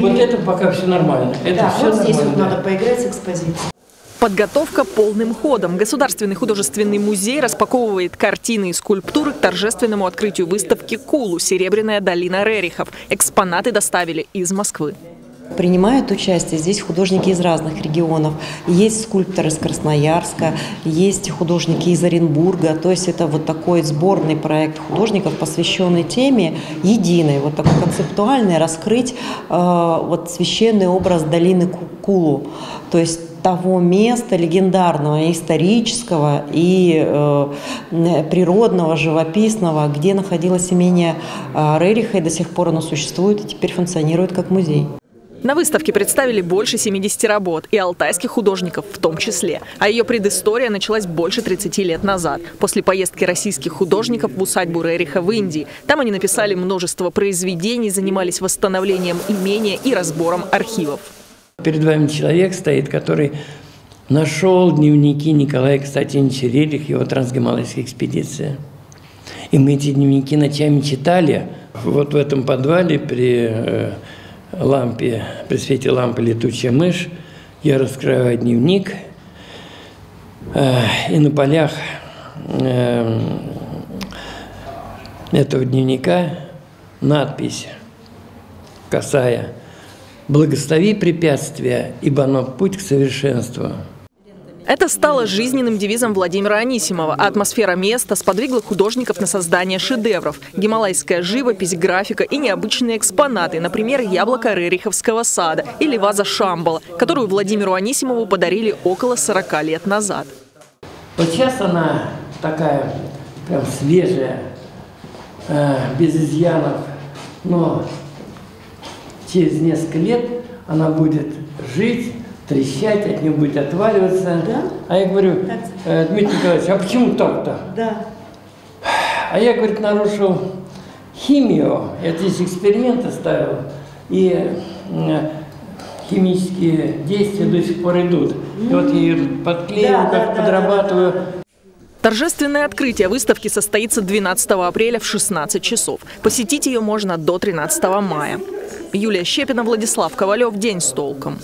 Вот это пока все нормально. Это да, все вот здесь вот нормально. надо поиграть с экспозицией. Подготовка полным ходом. Государственный художественный музей распаковывает картины и скульптуры к торжественному открытию выставки «Кулу. Серебряная долина Рерихов». Экспонаты доставили из Москвы. Принимают участие здесь художники из разных регионов. Есть скульпторы из Красноярска, есть художники из Оренбурга. То есть это вот такой сборный проект художников, посвященный теме единой, вот такой концептуальный, раскрыть э, вот священный образ долины Кулу. То есть того места легендарного, исторического и э, природного, живописного, где находилось имение э, Рериха, и до сих пор оно существует и теперь функционирует как музей. На выставке представили больше 70 работ, и алтайских художников в том числе. А ее предыстория началась больше 30 лет назад, после поездки российских художников в усадьбу Рериха в Индии. Там они написали множество произведений, занимались восстановлением имения и разбором архивов. Перед вами человек стоит, который нашел дневники Николая Константиновича Рерих, его трансгималайская экспедиция. И мы эти дневники ночами читали. Вот в этом подвале при лампе, при свете лампы летучая мышь, я раскрываю дневник, и на полях этого дневника надпись косая «Благослови препятствия, ибо оно путь к совершенству». Это стало жизненным девизом Владимира Анисимова, атмосфера места сподвигла художников на создание шедевров. Гималайская живопись, графика и необычные экспонаты, например, яблоко Рериховского сада или ваза Шамбала, которую Владимиру Анисимову подарили около 40 лет назад. Вот сейчас она такая прям свежая, без изъянов, но через несколько лет она будет жить, трещать, от нее будет отваливаться. Да? А я говорю, э, Дмитрий Николаевич, а почему так-то? Да. А я, говорит, нарушил химию. Я здесь эксперименты ставил. И э, химические действия до сих пор идут. И вот я ее подклеиваю, Да, как да, да, подрабатываю. да, да, Торжественное открытие выставки состоится 12 апреля в 16 часов. Посетить ее можно до 13 мая. Юлия Щепина, Владислав Ковалев. День с толком.